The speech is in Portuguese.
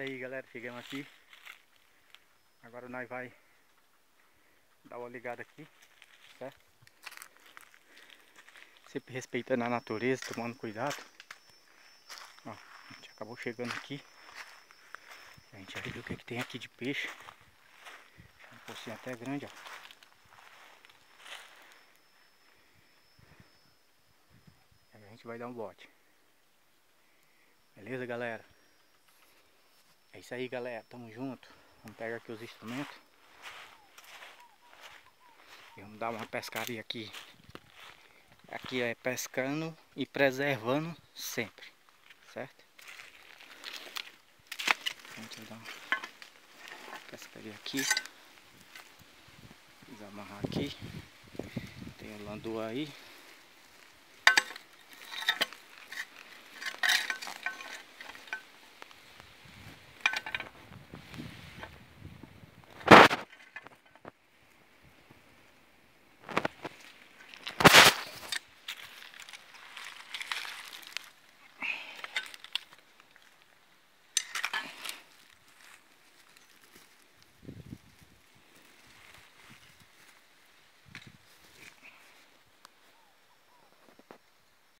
aí galera, chegamos aqui. Agora nós vai dar uma ligada aqui, certo? Sempre respeitando a natureza, tomando cuidado. Ó, a gente acabou chegando aqui. A gente já viu o que, que tem aqui de peixe. Um pocinho até grande, ó. A gente vai dar um bote. Beleza galera? É isso aí, galera. Tamo junto. Vamos pegar aqui os instrumentos. E vamos dar uma pescaria aqui. Aqui é pescando e preservando sempre. Certo? Vamos dar uma pescaria aqui. Desamarrar aqui. Tem o landu aí.